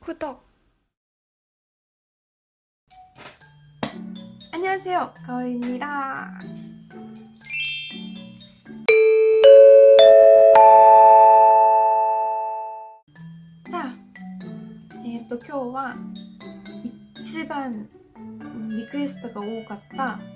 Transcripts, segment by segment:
구독 안녕하세요 가을입니다 자, えっと今日は一番リクエストが多かった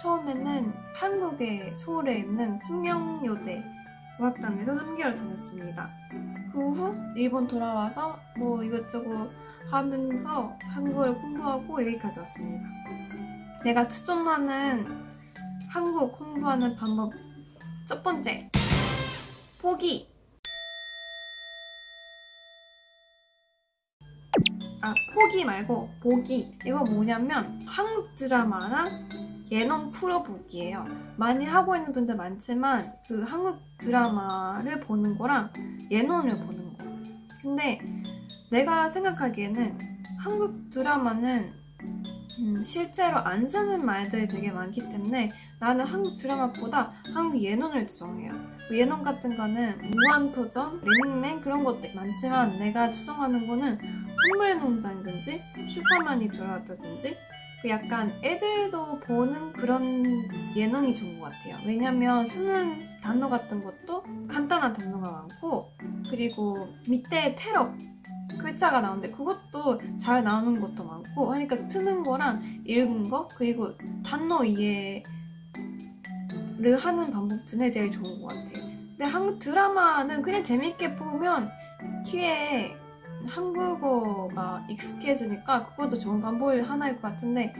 처음에는 한국의 서울에 있는 숙명여대語학단에서 3개월 다녔습니다. 그 후 일본 돌아와서 뭐 이것저것 하면서 한국어를 공부하고 여기까지 왔습니다. 내가 추천하는 한국 공부하는 방법 첫 번째 보기 아 포기 말고 보기 이거 뭐냐면 한국 드라마나 예능 프로 보기예요 많이 하고 있는 분들 많지만 그 한국 드라마를 보는 거랑 예능을 보는 거 근데 내가 생각하기에는 한국 드라마는 음, 실제로 안 쓰는 말들이 되게 많기 때문에 나는 한국 드라마보다 한국 예능을 추종해요. 그 예능 같은 거는 무한도전, 래닝맨 그런 것도 많지만 내가 추종하는 거는 한물 농장이든지 슈퍼마니 별하다든지 그 약간 애들도 보는 그런 예능이 좋은 것 같아요. 왜냐면 쓰는 단어 같은 것도 간단한 단어가 많고 그리고 밑에 테러 글자가 나오는데 그것도 잘 나오는 것도 많고 하니까 트는 거랑 읽은 거 그리고 단어 이해를 하는 방법 중에 제일 좋은 것 같아요. 근데 한국 드라마는 그냥 재밌게 보면 귀에 한국어가 익숙해지니까 그것도 좋은 방법이 하나일 것 같은데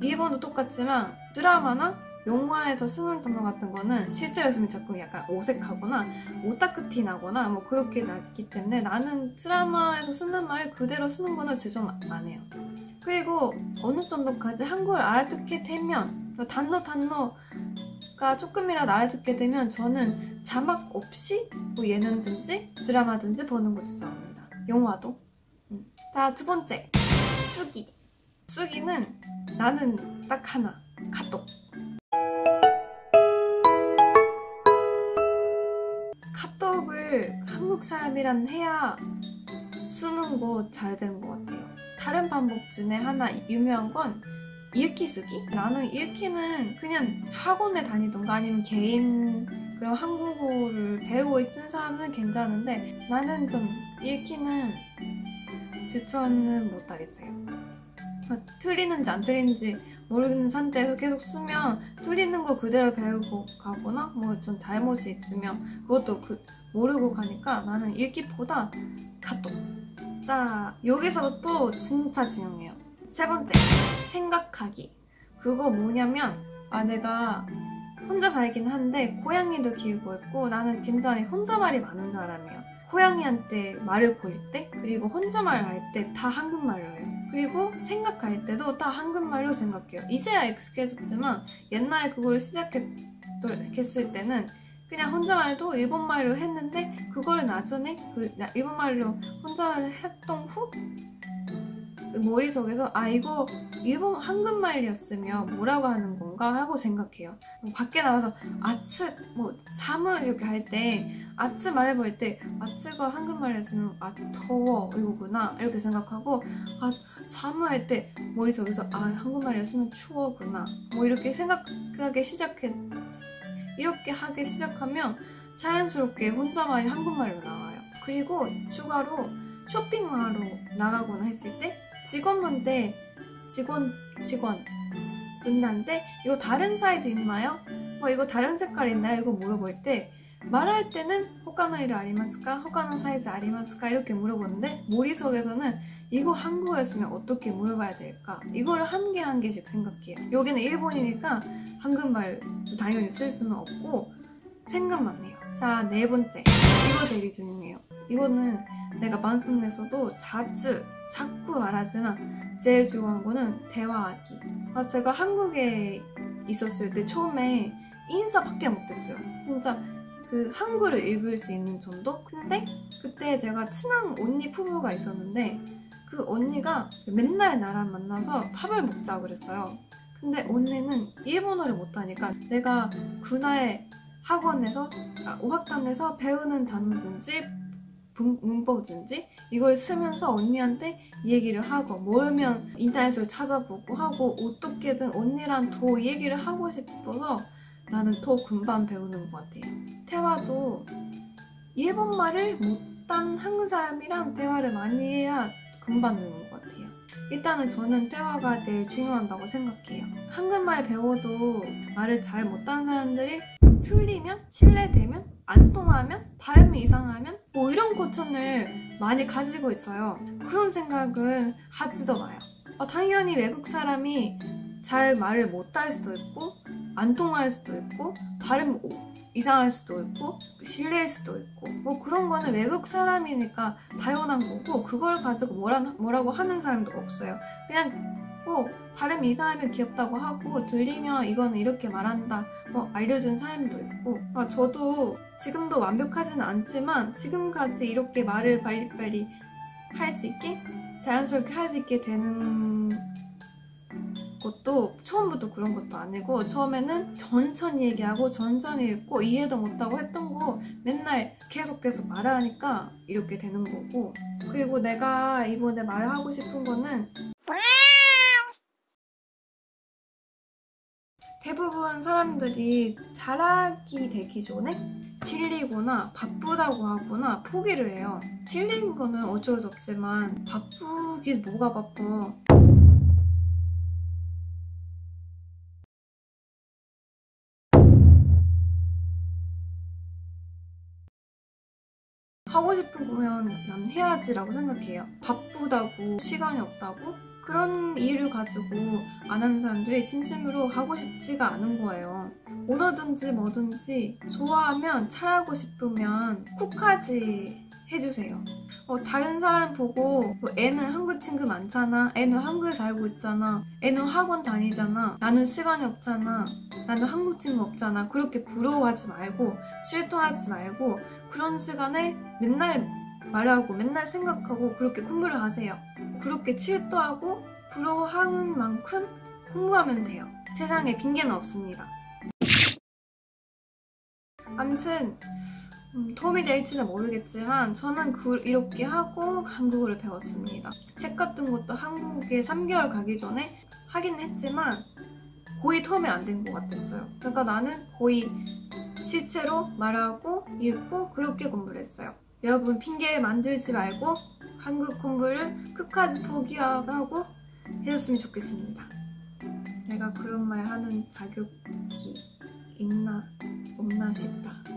일본도 똑같지만 드라마나 영화에서 쓰는 단어 같은 거는 실제로 쓰면 자꾸 약간 어색하거나 오타쿠티 나거나 뭐 그렇게 났기 때문에 나는 드라마에서 쓰는 말 그대로 쓰는 거는 제정 안 해요. 그리고 어느 정도까지 한국을 알아듣게 되면 단어 단어가 조금이라도 알아듣게 되면 저는 자막 없이 뭐 예능든지 드라마든지 보는 거 추천합니다. 영화도. 음. 자, 두 번째. 쓰기. 쓰기는 나는 딱 하나. 카톡. 카톡을 한국 사람이란 해야 쓰는 거 잘 되는 것 같아요. 다른 방법 중에 하나 유명한 건 읽기 쓰기? 나는 읽기는 그냥 학원에 다니던가 아니면 개인 그런 한국어를 배우고 있는 사람은 괜찮은데 나는 좀 읽기는 추천은 못하겠어요. 틀리는지 안 틀리는지 모르는 상태에서 계속 쓰면 틀리는 거 그대로 배우고 가거나 뭐 좀 잘못이 있으면 그것도 그 모르고 가니까 나는 읽기보다 카톡. 자, 여기서부터 진짜 중요해요. 세 번째, 생각하기. 그거 뭐냐면, 아, 내가 혼자 살긴 한데, 고양이도 키우고 있고, 나는 굉장히 혼자말이 많은 사람이에요. 고양이한테 말을 걸을 때, 그리고 혼자말 할 때 다 한국말로 해요. 그리고 생각할 때도 다 한국말로 생각해요. 이제야 익숙해졌지만, 옛날에 그걸 시작했을 때는 그냥 혼자말도 일본말로 했는데 그걸 나중에 그 일본말로 혼자말을 했던 후 머릿속에서 아 이거 일본 한국말이었으면 뭐라고 하는 건가 하고 생각해요. 밖에 나와서 아츠 뭐 사물 이렇게 할 때 아츠 말해볼 때 아츠가 한국말이었으면 아 더워 이거구나 이렇게 생각하고 아 사물 할 때 머릿속에서 아 한국말이었으면 추워구나 뭐 이렇게 생각하기 시작해 이렇게 하기 시작하면 자연스럽게 혼자말이 한국말로 나와요. 그리고 추가로 쇼핑하러 나가거나 했을 때 직원한테 직원 직원 분한테 이거 다른 사이즈 있나요? 뭐 이거 다른 색깔 있나요? 이거 물어볼 때 말할 때는 호카노 일을 아리마스까? 호카노 사이즈 아리마스까? 이렇게 물어보는데 머릿속에서는 이거 한국어였으면 어떻게 물어봐야 될까? 이거를 한 개 한 개씩 생각해요. 여기는 일본이니까 한국말 당연히 쓸 수는 없고 생각만 해요. 자, 네 번째. 이거 되게 중요해요. 이거는 내가 방송에서도 자주, 자꾸 말하지만 제일 중요한 거는 대화하기. 아, 제가 한국에 있었을 때 처음에 인사밖에 못했어요. 진짜 그 한글을 읽을 수 있는 정도? 근데 그때 제가 친한 언니 부부가 있었는데 그 언니가 맨날 나랑 만나서 밥을 먹자 그랬어요. 근데 언니는 일본어를 못하니까 내가 그날 학원에서 아, 오학당에서 배우는 단어든지 문법든지 이걸 쓰면서 언니한테 얘기를 하고 모르면 인터넷으로 찾아보고 하고 어떻게든 언니랑 더 얘기를 하고 싶어서 나는 더 금방 배우는 것 같아요. 대화도 일본말을 못한 한국 사람이랑 대화를 많이 해야 금방 느는 것 같아요. 일단은 저는 대화가 제일 중요하다고 생각해요. 한국말 배워도 말을 잘 못하는 사람들이 틀리면, 신뢰되면, 안 통하면, 발음이 이상하면 뭐 이런 고천을 많이 가지고 있어요. 그런 생각은 하지도 마요. 어, 당연히 외국 사람이 잘 말을 못 할 수도 있고 안 통할 수도 있고 발음 이상할 수도 있고 실례일 수도 있고 뭐 그런 거는 외국 사람이니까 당연한 거고 그걸 가지고 뭐라, 뭐라고 하는 사람도 없어요. 그냥 뭐 발음이 이상하면 귀엽다고 하고 들리면 이거는 이렇게 말한다. 뭐 알려준 사람도 있고. 아, 저도 지금도 완벽하지는 않지만 지금까지 이렇게 말을 빨리빨리 할 수 있게 자연스럽게 할 수 있게 되는 것도 처음부터 그런 것도 아니고 처음에는 천천히 얘기하고 천천히 읽고 이해도 못하고 했던 거 맨날 계속 계속 말하니까 이렇게 되는 거고. 그리고 내가 이번에 말하고 싶은 거는 대부분 사람들이 잘하기 되기 전에 질리거나 바쁘다고 하거나 포기를 해요. 질린 거는 어쩔 수 없지만 바쁘기 뭐가 바빠. 하고 싶은 거면 난 해야지라고 생각해요. 바쁘다고 시간이 없다고 그런 이유를 가지고 안 하는 사람들이 진심으로 하고 싶지가 않은 거예요. 뭐든지 뭐든지 좋아하면 잘하고 싶으면 쿡하지 해주세요. 어, 다른 사람 보고 뭐 애는 한국 친구 많잖아. 애는 한국에 살고 있잖아. 애는 학원 다니잖아. 나는 시간이 없잖아. 나는 한국 친구 없잖아. 그렇게 부러워하지 말고 질투하지 말고 그런 시간에 맨날 말하고 맨날 생각하고 그렇게 공부를 하세요. 그렇게 질투하고 부러워하는 만큼 공부하면 돼요. 세상에 핑계는 없습니다. 암튼 음, 도움이 될지는 모르겠지만 저는 그, 이렇게 하고 한국어를 배웠습니다. 책 같은 것도 한국에 3개월 가기 전에 하긴 했지만 거의 도움이 안 된 것 같았어요. 그러니까 나는 거의 실제로 말하고 읽고 그렇게 공부를 했어요. 여러분 핑계 만들지 말고 한국 공부를 끝까지 포기하고 해줬으면 좋겠습니다. 내가 그런 말 하는 자격이 있나 없나 싶다.